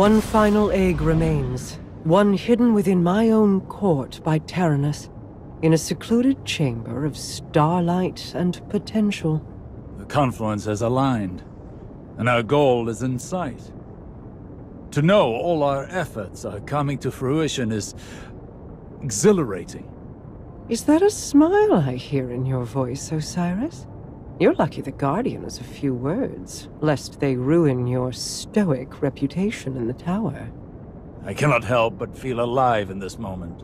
One final egg remains. One hidden within my own court by Terenas. In a secluded chamber of starlight and potential. The confluence has aligned, and our goal is in sight. To know all our efforts are coming to fruition is exhilarating. Is that a smile I hear in your voice, Osiris? You're lucky the Guardian has a few words, lest they ruin your stoic reputation in the tower. I cannot help but feel alive in this moment.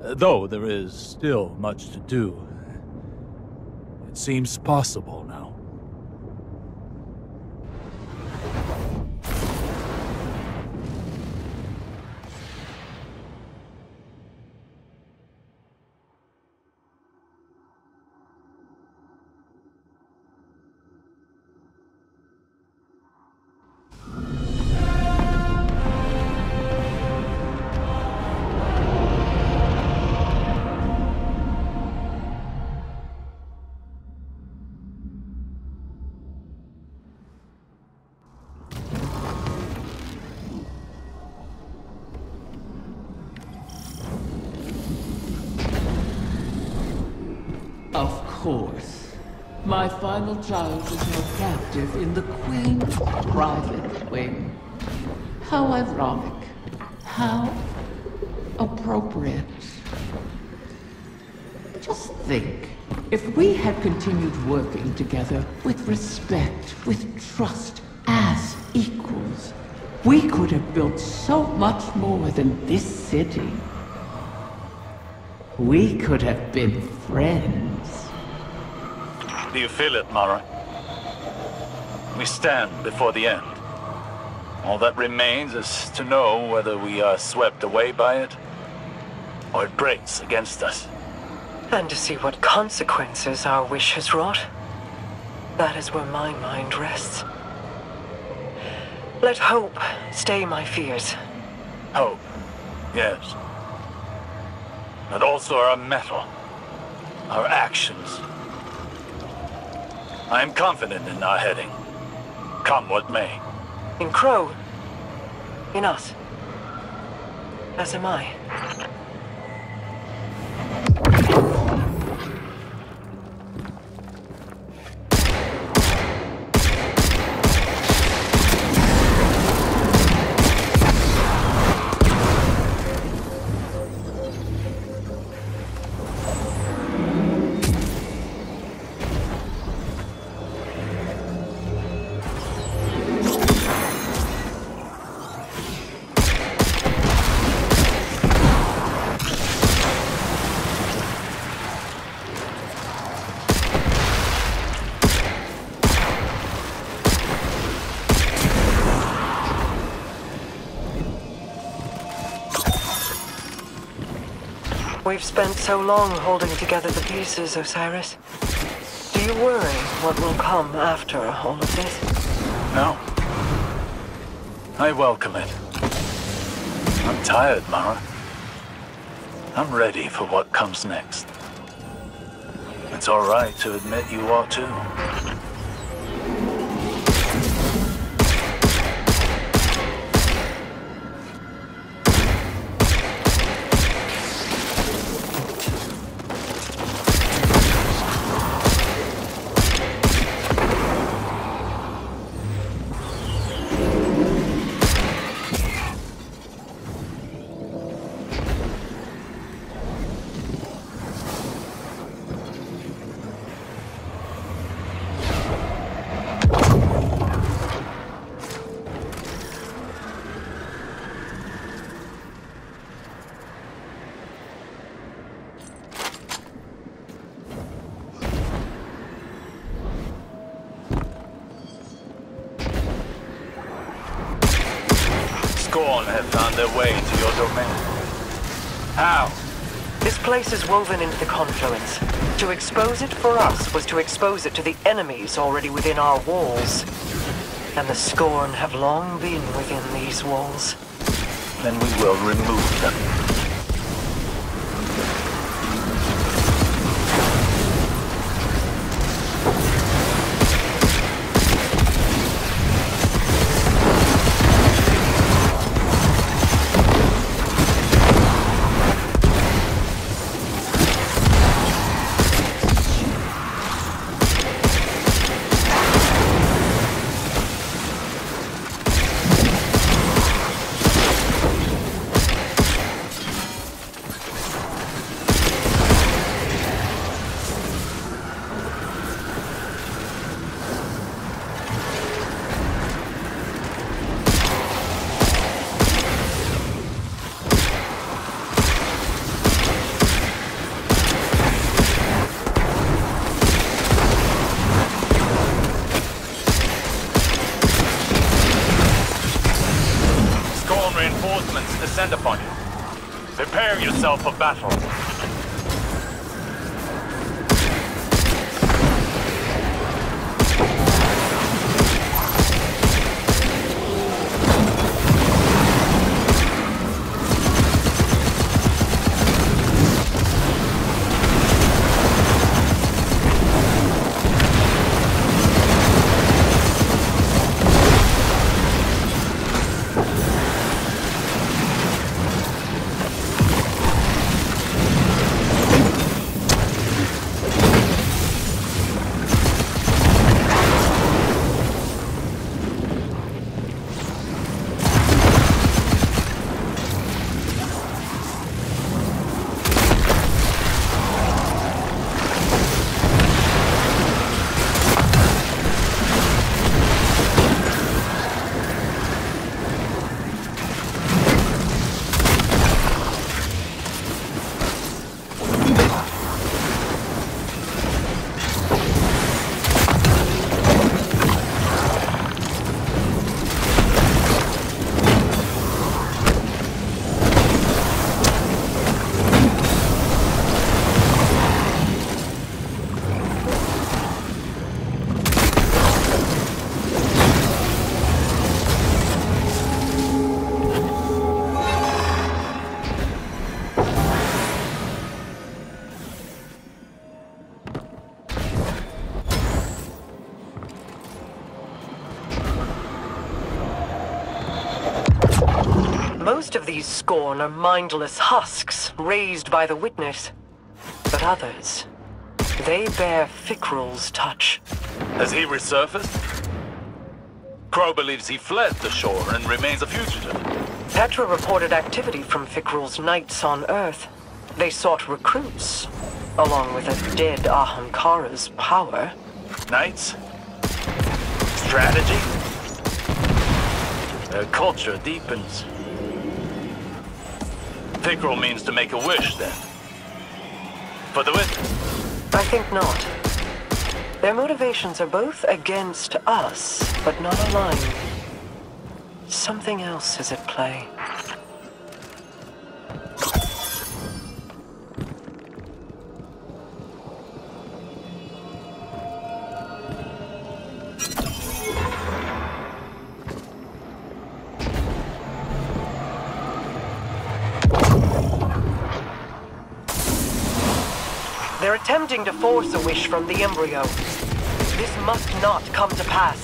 Though there is still much to do. It seems possible now. Of course. My final child is held captive in the Queen's private wing. How ironic. How appropriate. Just think. If we had continued working together with respect, with trust, as equals, we could have built so much more than this city. We could have been friends. Do you feel it, Mara? We stand before the end. All that remains is to know whether we are swept away by it, or it breaks against us. And to see what consequences our wish has wrought. That is where my mind rests. Let hope stay my fears. Hope, yes. But also our mettle, our actions. I am confident in our heading, come what may. In Crow. In us. As am I. We've spent so long holding together the pieces, Osiris. Do you worry what will come after all of this? No. I welcome it. I'm tired, Mara. I'm ready for what comes next. It's alright to admit you are too. Scorn have found their way to your domain. How? This place is woven into the confluence. To expose it for us was to expose it to the enemies already within our walls. And the Scorn have long been within these walls. Then we will remove them. reinforcements descend upon you. Prepare yourself for battle. Most of these Scorn are mindless husks raised by the Witness. But others, they bear Fikrul's touch. Has he resurfaced? Crow believes he fled the shore and remains a fugitive. Petra reported activity from Fikrul's knights on Earth. They sought recruits, along with a dead Ahamkara's power. Knights? Strategy? Their culture deepens. Fikrul means to make a wish, then. For the wish? I think not. Their motivations are both against us, but not aligned. Something else is at play. They're attempting to force a wish from the embryo. This must not come to pass.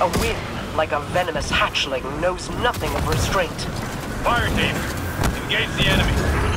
A whim, like a venomous hatchling, knows nothing of restraint. Fire team, engage the enemy.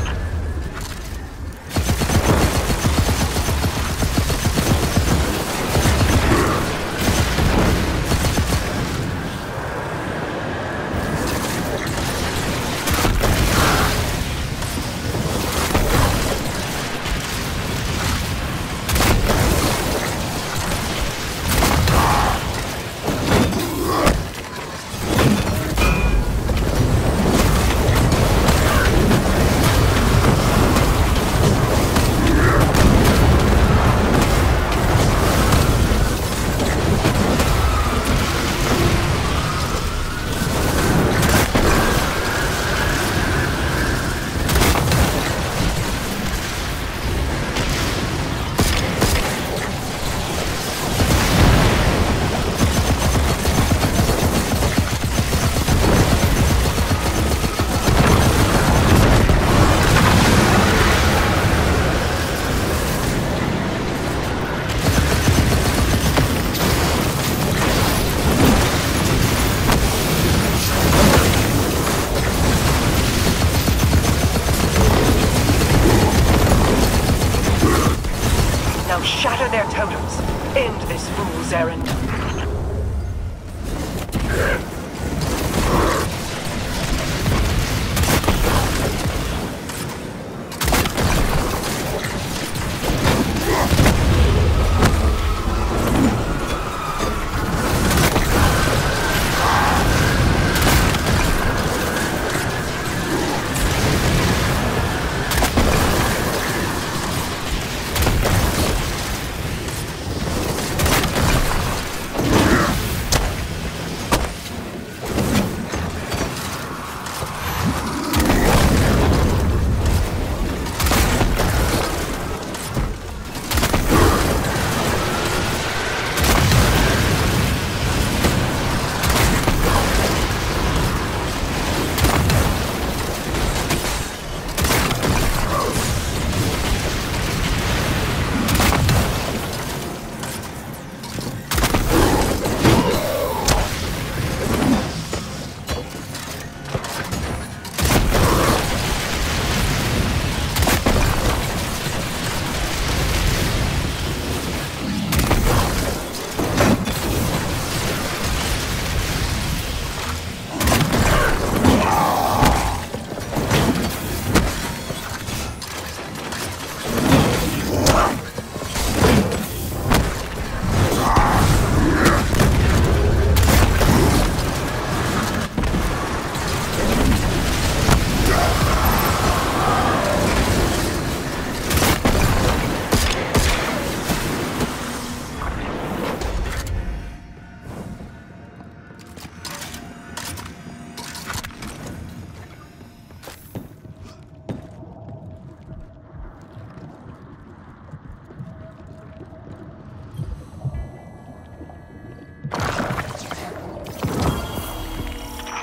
Their totems. End this fool's errand.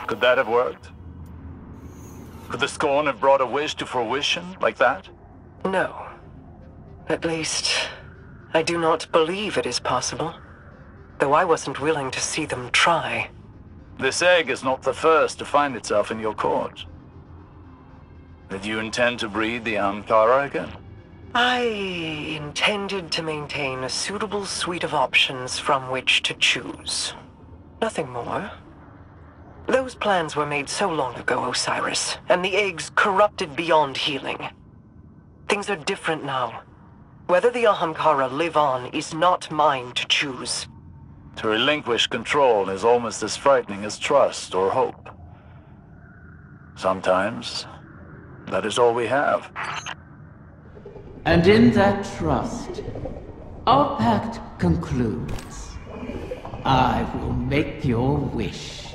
Could that have worked? Could the Scorn have brought a wish to fruition like that? No. At least, I do not believe it is possible. Though I wasn't willing to see them try. This egg is not the first to find itself in your court. Did you intend to breed the Ahamkara again? I intended to maintain a suitable suite of options from which to choose. Nothing more. Those plans were made so long ago, Osiris, and the eggs corrupted beyond healing. Things are different now. Whether the Ahamkara live on is not mine to choose. To relinquish control is almost as frightening as trust or hope. Sometimes, that is all we have. And in that trust, our pact concludes. I will make your wish.